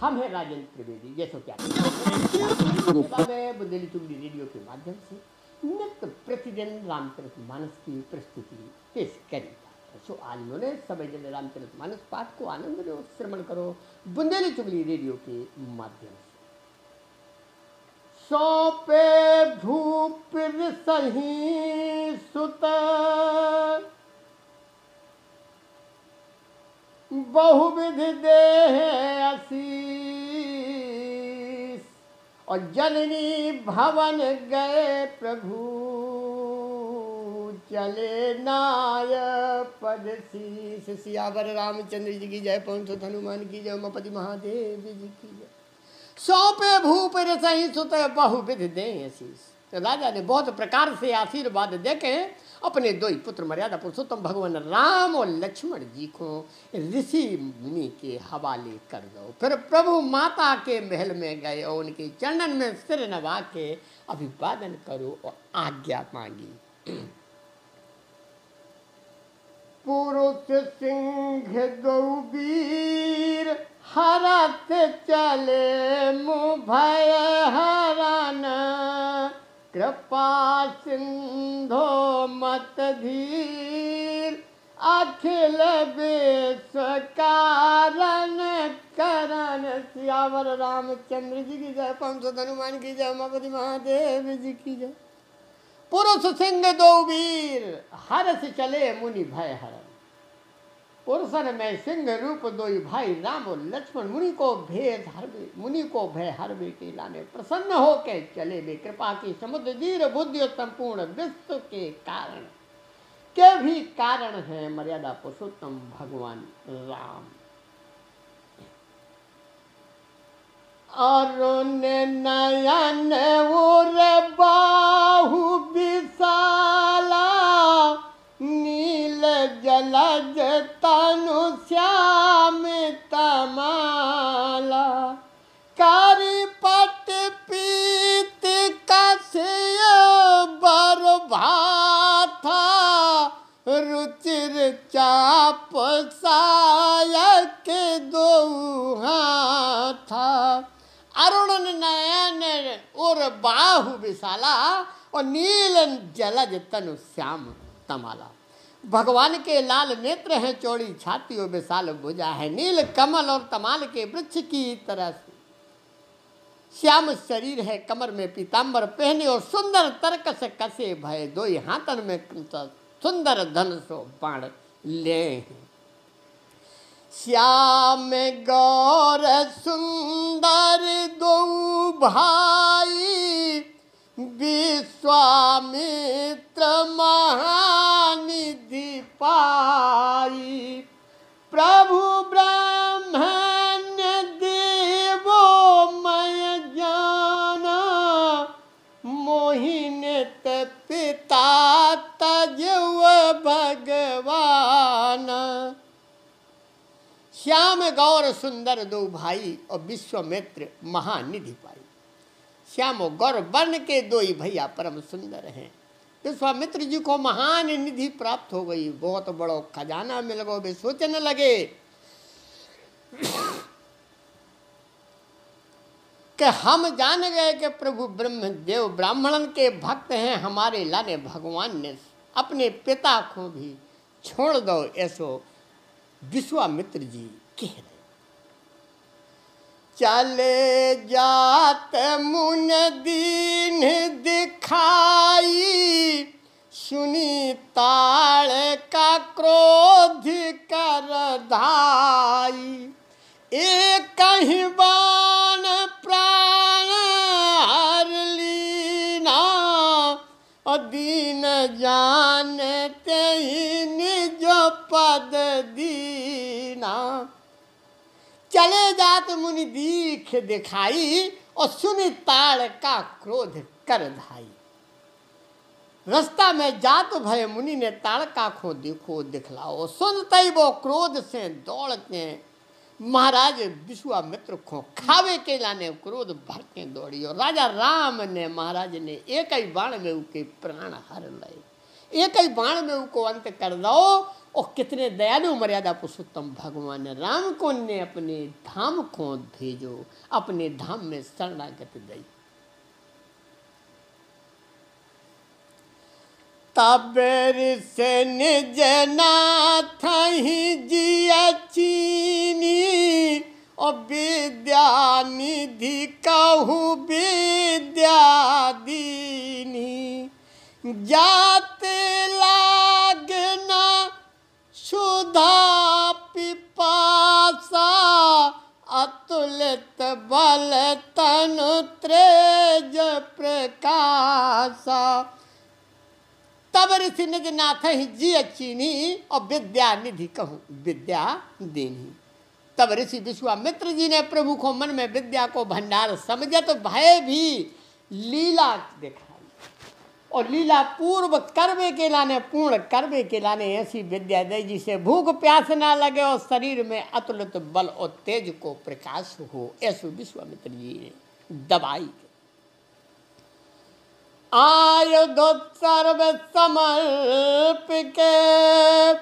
हम हैं राजेंद्र त्रिवेदी जैसो क्या? बुंदेली चुगली रेडियो के माध्यम से नित्य प्रतिदिन रामचरित मानस की प्रस्तुति पेश करी सो आज उन्होंने समय जन रामचरित मानस पाठ को आनंद लो श्रवण करो बुंदेली चुगली रेडियो के माध्यम से। सौंपे भूप सही सुत, बहुविधि देह आशीष और जननी भवन गए प्रभु। चले नाय पद शीश सियावर रामचंद्र जी की जय पवन हनुमान की जय उमापति महादेव जी की जय। सौपे भूप रसही सुत बहुविध दे आशीष तो राजा ने बहुत प्रकार से आशीर्वाद देके अपने दो ही पुत्र मर्यादा पुरुषोत्तम भगवान राम और लक्ष्मण जी को ऋषि मुनि के हवाले कर दो। फिर प्रभु माता के महल में गए और उनके चरणन में सिर नवा के अभिवादन करो और आज्ञा मांगी। पुरुष सिंह दो वीर हरत चले मुँह भय हरन कृपा सिंधो मत धीर, अखिल विश्व कारण करण। सियावर रामचंद्र जी की जय पंच हनुमान की जय उमापति महादेव जी की जय। पुरुष सिंह दो वीर, हरस चले मुनि भय हरण पुरुषन में सिंह रूप दो भाई राम और लक्ष्मण, मुनि को भेद हरबे मुनि को भय हरबे के लाने प्रसन्न हो के चले वे। कृपा की समुद्र धीर बुद्धि संपूर्ण विश्व के कारण। के भी कारण है मर्यादा पुरुषोत्तम भगवान राम। अरुण नयन उर बाहु विशाला तमाला कारी पट पीत कसिय बर भाथा, रुचिर चाप सायक दो हाथा। अरुण नयन और बाहु विशाला और नील जलज तनु श्याम तमाला। भगवान के लाल नेत्र हैं, चौड़ी छाती और विशाल भुजा है, नील कमल और तमाल के वृक्ष की तरह से। श्याम शरीर है, कमर में पीताम्बर पहने और सुंदर तर्क कसे भय दो हाथन में सुंदर धन सो बाण ले श्याम गौर सुंदर दो भाई विश्वामित्र महानिधि पाई प्रभु ब्राह्मण देवो, मय ज्ञान। मोहिनित पिता तजव भगवान। श्याम गौर सुंदर दो भाई और विश्वमित्र महानिधि पाई। श्याम गौर वर्ण के दो ही भैया परम सुंदर हैं। विश्वामित्र जी को महान निधि प्राप्त हो गई। बहुत बड़ो खजाना मिल गो वे सोचने लगे, कि हम जान गए कि प्रभु ब्रह्म देव ब्राह्मणन के भक्त हैं, हमारे लाने भगवान ने अपने पिता को भी छोड़ दो, ऐसो विश्वामित्र जी कह रहे चले जात मुन दीन दिखाई, सुनी ताड़ का क्रोध कर धाई। एक कहीं बाण प्राण हर लीना दीन जानते ही निज पद दीना। चले जात मुनि दीख दिखाई और सुनी ताड़ का क्रोध कर धाई। रास्ता में जात भय मुनि ने ताड़ का खो देखो दिखलाओ। सुनते वो क्रोध से दौड़ के महाराज विश्वामित्र को खावे के लाने क्रोध भर के दौड़ी और राजा राम ने महाराज ने एक ही बाण में उनके प्राण हर लए। एक ही बाण में उनको अंत कर दो और कितने दयालु मर्यादा पुरुषोत्तम, भगवान राम को ने अपने धाम को भेजो, अपने धाम में शरणागत दई। तबेर से निज नाथ जिया चीनी, और विद्या निधि कहू विद्या दीनी। जाते बल तनु त्रेज प्रकाशा तब ऋषि निज नाथ जी चीनी और विद्या निधि कहूँ, विद्या देनी। तब ऋषि विश्वामित्र जी ने प्रभु को मन में विद्या को भंडार समझे तो भय भी लीला दिखाई और लीला पूर्व करवे के लाने, पूर्ण करवे के लाने ऐसी विद्या दे जिसे भूख प्यास ना लगे और शरीर में अतुलित बल और तेज को प्रकाश हो। ऐसे विश्वामित्र जी ने दबाई। आयुध सर्व समर्प के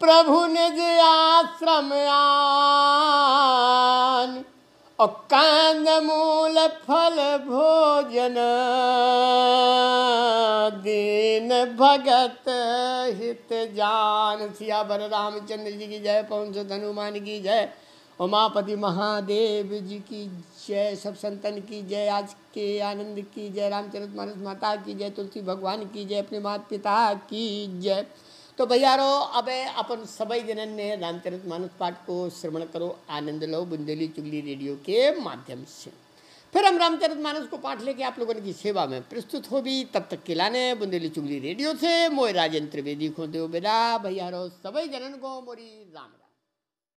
प्रभु निज आश्रम आन। और मूल फल भोजन दीन भगत हित जान। सियावर रामचंद्र जी की जय, पवन हनुमान की जय, उमापति महादेव जी की जय, सब संतन की जय, आज के आनंद की जय रामचरित मानस माता की जय, तुलसी भगवान की जय, अपने माता पिता की जय। तो भैया रो अब अपन सभी जनन ने रामचरित मानस पाठ को श्रवण करो, आनंद लो, बुंदेली चुगली रेडियो के माध्यम से। फिर हम रामचरित मानस को पाठ लेके आप लोगों की सेवा में प्रस्तुत हो भी तब तक के लाने बुंदेली चुगली रेडियो से मोय राजेंद्र त्रिवेदी खो दो भैया रो सभी जनन को मोरी राम।